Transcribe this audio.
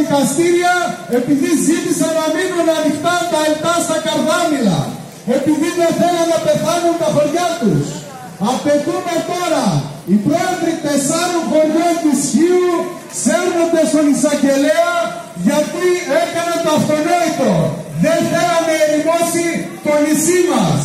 δικαστήρια επειδή ζήτησαν να μείνουν ανοιχτά τα ελτά στα καρδάμιλα. Επειδή δεν θέλουν να πεθάνουν τα χωριά τους. Απαιτούμε τώρα οι πρόεδροι τεσσάρων χωριών της Χίου σέρνονται στον εισαγγελέα γιατί έκανε το αυτονόητο. Δεν θέλαμε ερημώσει το νησί μας.